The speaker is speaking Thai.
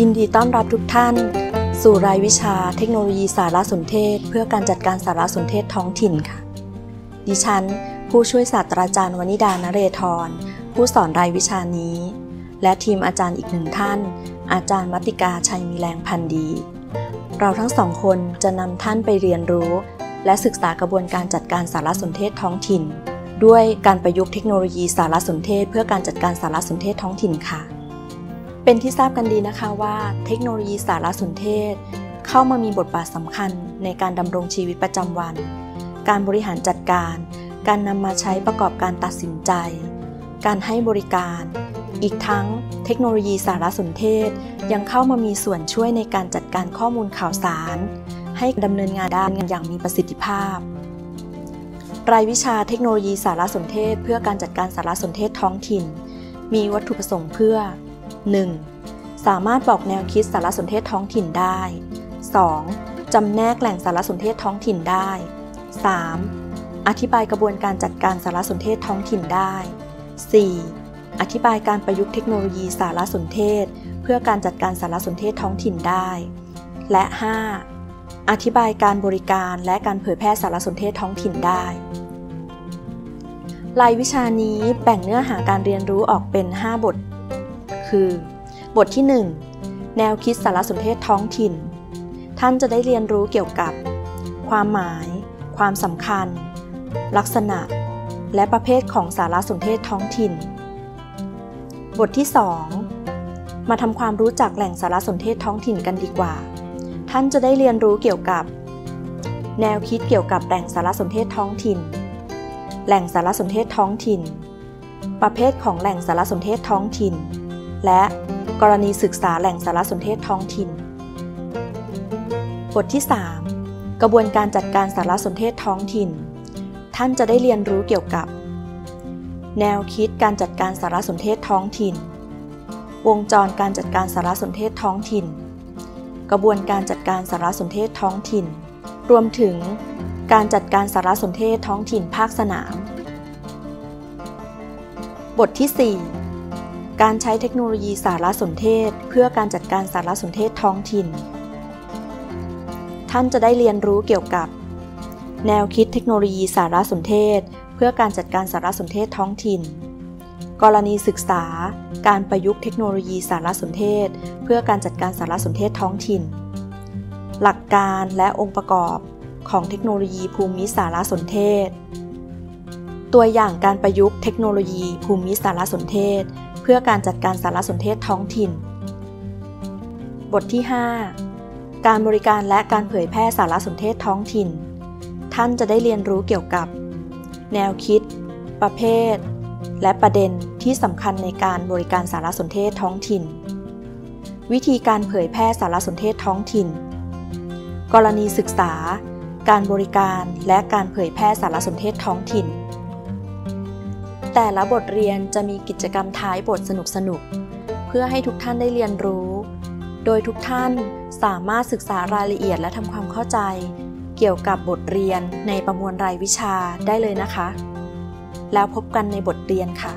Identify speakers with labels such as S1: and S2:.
S1: ยินดีต้อนรับทุกท่าน สู่รายวิชาเทคโนโลยีสารสนเทศ เพื่อการจัดการสารสนเทศท้องถิ่นค่ะ ดิฉัน ผู้ช่วยศาสตราจารย์วนิดานเรธรผู้สอนรายวิชานี้ และทีมอาจารย์อีกหนึ่งท่าน อาจารย์มัติกาชัยมีแรงพันดี เราทั้งสองคนจะนำท่านไปเรียนรู้ และศึกษากระบวนการจัดการสารสนเทศท้องถิ่น ด้วยการประยุกต์เทคโนโลยีสารสนเทศ เพื่อการจัดการสารสนเทศท้องถิ่นค่ะ เป็นที่ทราบกันดีนะคะว่าเทคโนโลยีสารสนเทศ เข้ามามีบทบาทสำคัญในการดำรงชีวิตประจำวัน การบริหารจัดการ การนำมาใช้ประกอบการตัดสินใจ การให้บริการ อีกทั้งเทคโนโลยีสารสนเทศยังเข้ามามีส่วนช่วยในการจัดการข้อมูลข่าวสาร ให้ดำเนินงานด้านอย่างมีประสิทธิภาพ รายวิชาเทคโนโลยีสารสนเทศ เพื่อการจัดการสารสนเทศท้องถิ่น มีวัตถุประสงค์เพื่อ 1. สามารถบอกแนวคิดสารสนเทศท้องถิ่นได้ 2. จำแนกแหล่งสารสนเทศท้องถิ่นได้ 3. อธิบายกระบวนการจัดการสารสนเทศท้องถิ่นได้ 4. อธิบายการประยุกต์เทคโนโลยีสารสนเทศ เพื่อการจัดการสารสนเทศท้องถิ่นได้ และ 5. อธิบายการบริการและการเผยแพร่สารสนเทศท้องถิ่นได้รายวิชานี้แบ่งเนื้อหาการเรียนรู้ออกเป็น 5 บท คือ บทที่ 1 แนวคิดสารสนเทศท้องถิ่น ท่านจะได้เรียนรู้เกี่ยวกับ ความหมาย ความสำคัญ ลักษณะ และประเภทของสารสนเทศท้องถิ่น บทที่ 2 มาทำความรู้จักแหล่งสารสนเทศท้องถิ่นกันดีกว่า ท่านจะได้เรียนรู้เกี่ยวกับ แนวคิดเกี่ยวกับแหล่งสารสนเทศท้องถิ่น แหล่งสารสนเทศท้องถิ่นประเภทของแหล่งสารสนเทศท้องถิ่น และกรณีศึกษาแหล่งสารสนเทศท้องถิ่น บทที่ 3 กระบวนการจัดการสารสนเทศท้องถิ่น ท่านจะได้เรียนรู้เกี่ยวกับ แนวคิดการจัดการสารสนเทศท้องถิ่น วงจรการจัดการสารสนเทศท้องถิ่น กระบวนการจัดการสารสนเทศท้องถิ่น รวมถึง การจัดการสารสนเทศท้องถิ่นภาคสนาม บทที่ 4 การใช้เทคโนโลยีสารสนเทศ เพื่อการจัดการสารสนเทศท้องถิ่น ท่านจะได้เรียนรู้เกี่ยวกับ แนวคิดเทคโนโลยีสารสนเทศ เพื่อการจัดการสารสนเทศท้องถิ่น กรณีศึกษา การประยุกต์เทคโนโลยีสารสนเทศ เพื่อการจัดการสารสนเทศท้องถิ่น หลักการและองค์ประกอบของเทคโนโลยีภูมิสารสนเทศ ตัวอย่างการประยุกต์เทคโนโลยีภูมิสารสนเทศ เพื่อการจัดการสารสนเทศท้องถิ่น บทที่ 5 การบริการและการเผยแพร่สารสนเทศท้องถิ่น ท่านจะได้เรียนรู้เกี่ยวกับ แนวคิด ประเภท และประเด็นที่สำคัญในการบริการสารสนเทศท้องถิ่น วิธีการเผยแพร่สารสนเทศท้องถิ่น กรณีศึกษา การบริการและการเผยแพร่สารสนเทศท้องถิ่น แต่ละบทเรียนจะมีกิจกรรมท้ายบทสนุกๆเพื่อให้ทุกท่านได้เรียนรู้ โดยทุกท่านสามารถศึกษารายละเอียดและทำความเข้าใจ เกี่ยวกับบทเรียนในประมวลรายวิชาได้เลยนะคะ แล้วพบกันในบทเรียนค่ะ